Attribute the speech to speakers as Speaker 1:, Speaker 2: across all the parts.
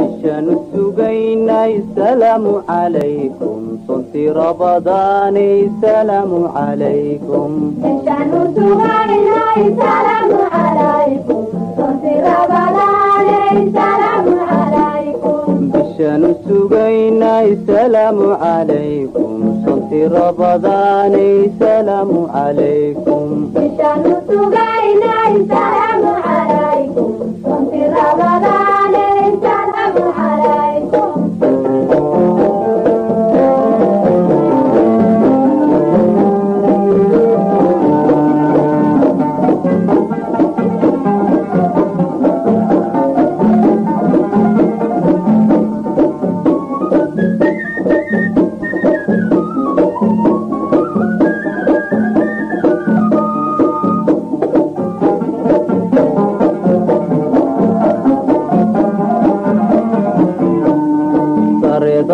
Speaker 1: الشان السبين السلام عليكم. صمت رمضان السلام عليكم.
Speaker 2: الشان السبين السلام عليكم. صمت رمضان السلام عليكم.
Speaker 1: بالشان السبين السلام عليكم. صمت رمضان السلام عليكم.
Speaker 2: بالشان السبين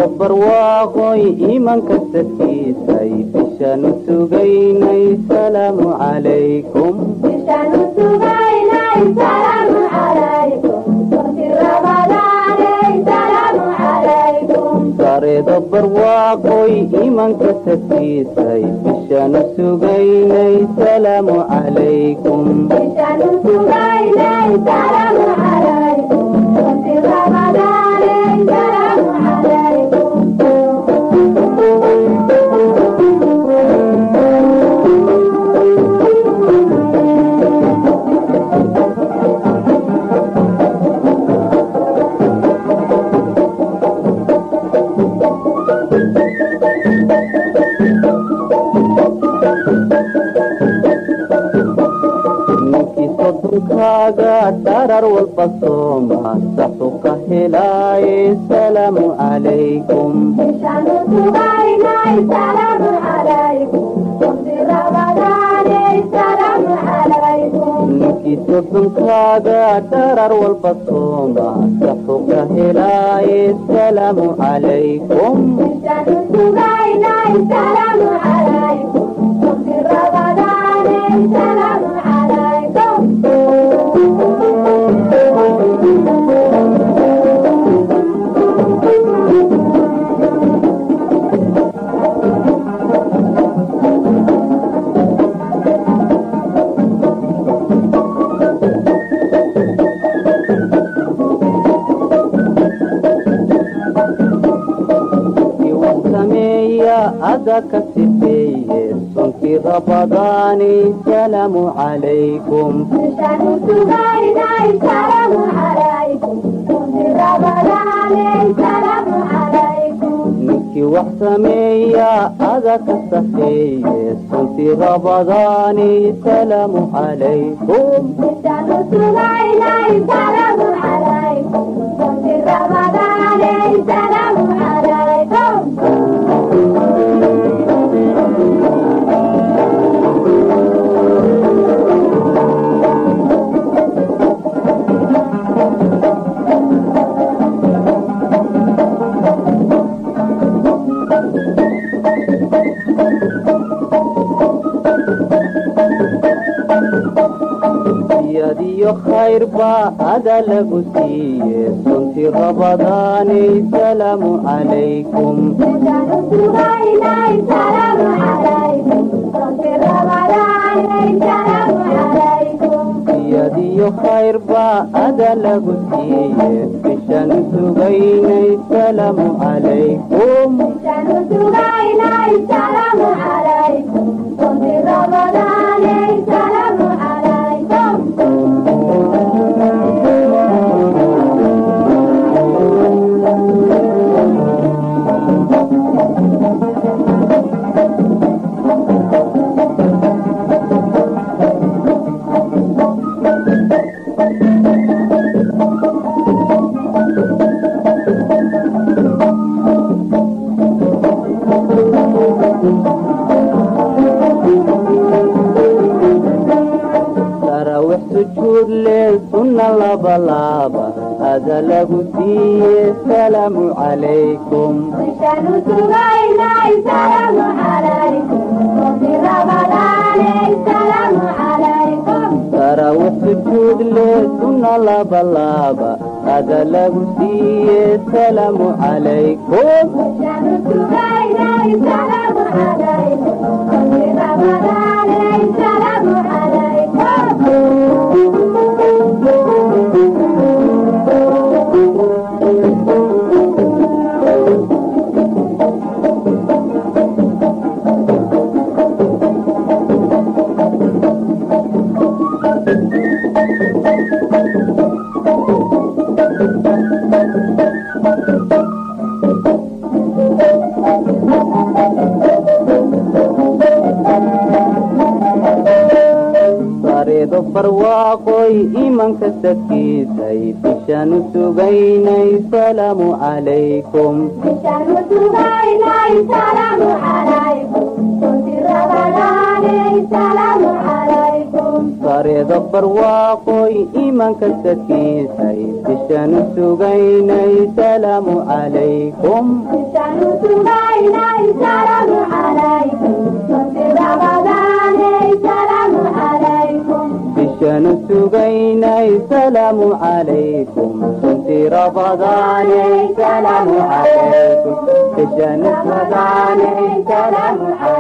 Speaker 1: barwaaqoy iimanka sadkiisay bishaanu sugaynay salaamu calaykum
Speaker 2: bishaanu sugaynay salaamu calaykum sonti rabadaanay salaamu calaykum
Speaker 1: sareeda barwaaqoy iimanka sadkiisay bishaanu sugaynay salaamu calaykum
Speaker 2: bishaanu sugaynay salaamu calaykum
Speaker 1: ترى البصومة صفك هلاي سلام عليكم وبنقاد الدرر والبطومة تفوق هلاي السلام عليكم.
Speaker 2: السلام عليكم.
Speaker 1: هذاك سيدي صن في رمضان. السلام عليكم. نكي وحسمية هذاك السفية صن في رمضان. السلام عليكم.
Speaker 2: سلام عليكم.
Speaker 1: يدي خير با أدل قسي سنت رمضان سلام عليكم. يدي خير با أدل قسي سنت رمضان سلام عليكم.
Speaker 2: سنت رمضان سلام عليكم
Speaker 1: lee kuna labalaaba ada lagu siiye salaamu calaykum. Tarawixsi guud leh kuna labalaaba ada lagu siiye salaamu calaykum. Barwaaqoy imanka sadkiisay bishaanu sugaynay salaamu calaykum
Speaker 2: waxaanu sugaynay salaamu calaykum qolki rabadaaney salaamu calaykum
Speaker 1: sareedo barwaaqoy imanka sadkiisay bishaanu sugaynay salaamu calaykum السلام عليكم. انت رفض السلام عليكم. في الجنة رفض السلام عليكم